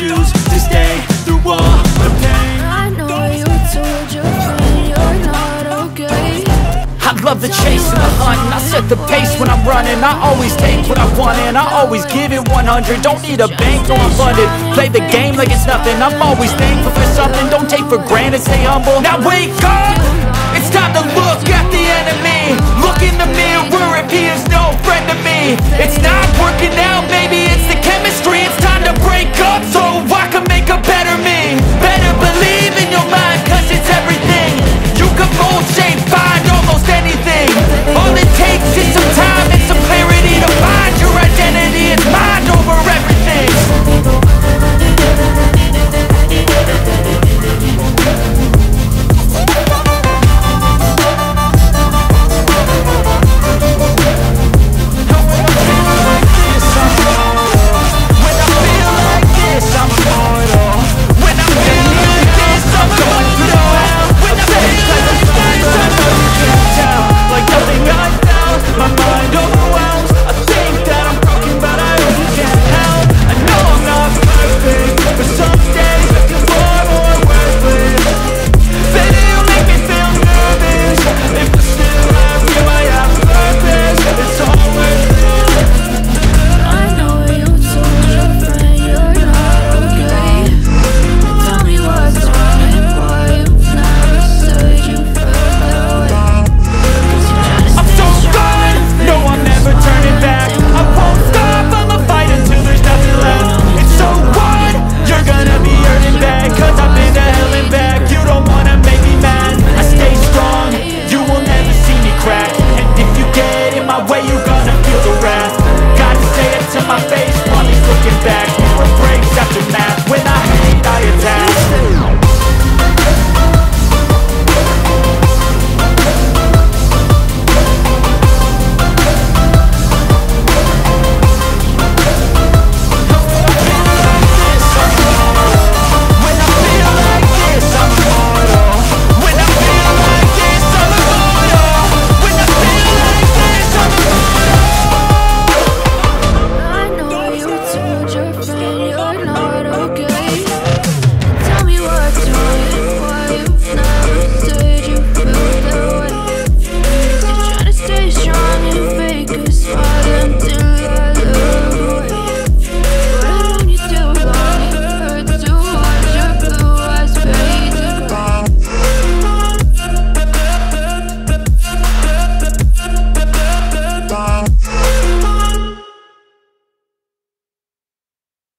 choose to stay through all the pain. I know you told your friend you're not okay. I love the chase and the hunt and I set the pace when I'm running. I always take what I want and I always give it 100 Don't need a bank or I'm funded. Play the game like it's nothing. I'm always thankful for something. Don't take for granted, stay humble. Now wake up!